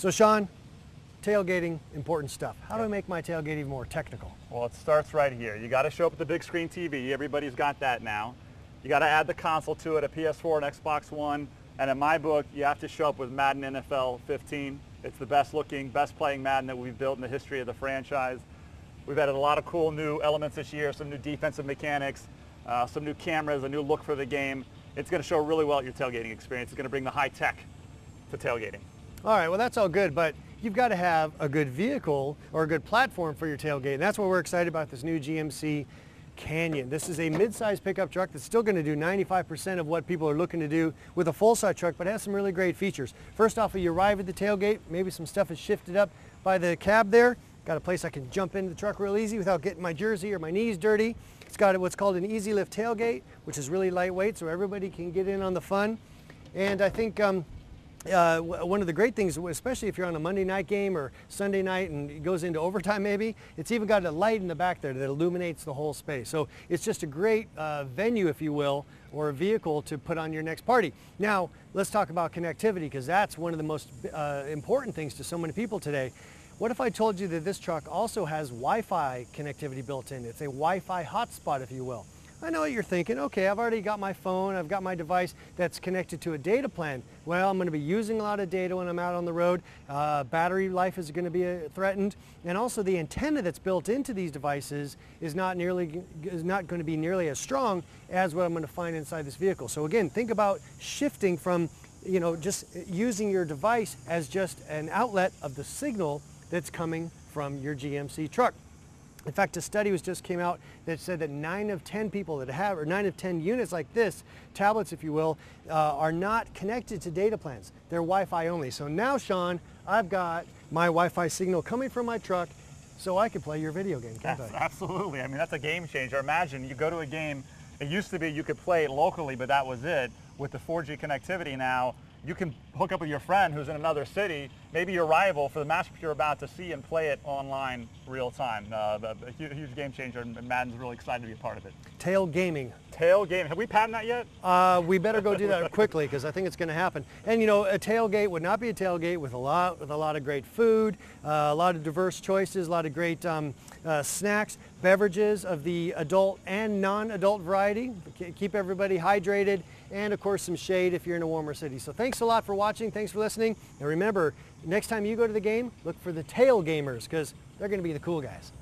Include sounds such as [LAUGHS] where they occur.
So Sean, tailgating, important stuff. How do I make my tailgate even more technical? Well, it starts right here. You got to show up at the big screen TV. Everybody's got that now. You got to add the console to it, a PS4 and Xbox One. And in my book, you have to show up with Madden NFL 15. It's the best looking, best playing Madden that we've built in the history of the franchise. We've added a lot of cool new elements this year, some new defensive mechanics, uh, some new cameras, a new look for the game. It's going to show really well at your tailgating experience. It's going to bring the high tech to tailgating. All right, well that's all good, but you've got to have a good vehicle or a good platform for your tailgate. And that's what we're excited about this new GMC Canyon. This is a mid-size pickup truck that's still going to do 95% of what people are looking to do with a full-size truck, but has some really great features. First off, you arrive at the tailgate, maybe some stuff is shifted up by the cab there. Got a place I can jump into the truck real easy without getting my jersey or my knees dirty. It's got what's called an easy lift tailgate, which is really lightweight, so everybody can get in on the fun. And I think um, uh, one of the great things, especially if you're on a Monday night game or Sunday night and it goes into overtime maybe, it's even got a light in the back there that illuminates the whole space. So it's just a great uh, venue, if you will, or a vehicle to put on your next party. Now, let's talk about connectivity because that's one of the most uh, important things to so many people today. What if I told you that this truck also has Wi-Fi connectivity built in? It's a Wi-Fi hotspot, if you will. I know what you're thinking. Okay, I've already got my phone, I've got my device that's connected to a data plan. Well, I'm going to be using a lot of data when I'm out on the road. Uh, battery life is going to be uh, threatened. And also the antenna that's built into these devices is not nearly is not going to be nearly as strong as what I'm going to find inside this vehicle. So again, think about shifting from you know, just using your device as just an outlet of the signal that's coming from your GMC truck. In fact, a study was just came out that said that nine of 10 people that have, or nine of 10 units like this, tablets if you will, uh, are not connected to data plans. They're Wi-Fi only. So now, Sean, I've got my Wi-Fi signal coming from my truck so I can play your video game, can't yes, I? Absolutely. I mean, that's a game changer. Imagine you go to a game, it used to be you could play it locally, but that was it. With the 4G connectivity now, you can hook up with your friend who's in another city, maybe your rival for the match you're about to see and play it online real time. Uh, a huge game changer and Madden's really excited to be a part of it. Tail gaming. Tail gaming. Have we patented that yet? Uh, we better go do that [LAUGHS] quickly because I think it's going to happen. And you know, a tailgate would not be a tailgate with a lot with a lot of great food, uh, a lot of diverse choices, a lot of great um, uh, snacks, beverages of the adult and non-adult variety. Keep everybody hydrated and of course some shade if you're in a warmer city. So thanks a lot for watching. Thanks for listening. And remember, next time you go to the game, look for the tail gamers because they're going to be the cool guys.